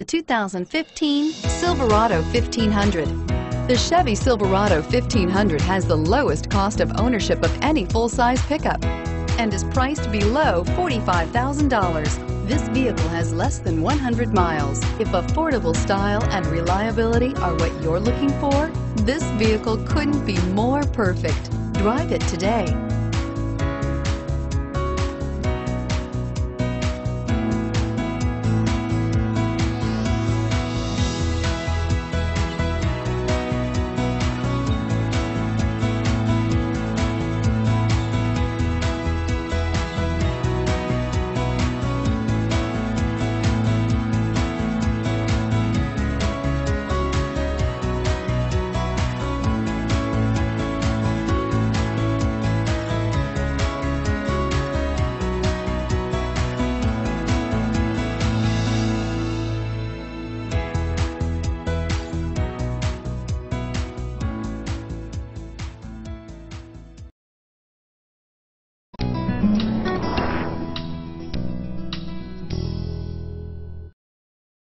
The 2015 Silverado 1500. The Chevy Silverado 1500 has the lowest cost of ownership of any full-size pickup and is priced below $45,000. This vehicle has less than 100 miles. If affordable style and reliability are what you're looking for, this vehicle couldn't be more perfect. Drive it today.